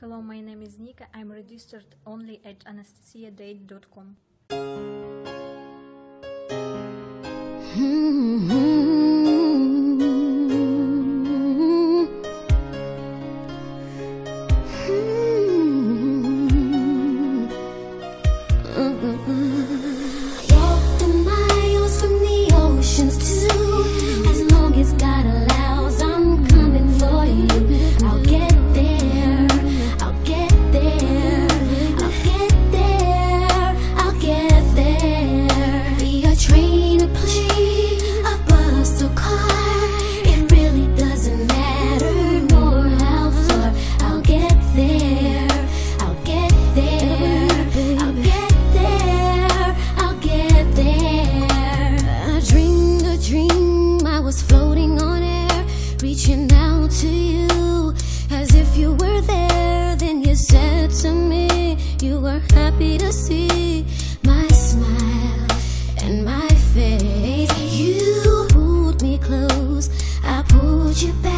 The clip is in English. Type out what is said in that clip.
Hello, my name is Nika. I'm registered only at anastasiadate.com. Walk reaching out to you as if you were there. Then you said to me, You were happy to see my smile and my face. You pulled me close, I pulled you back.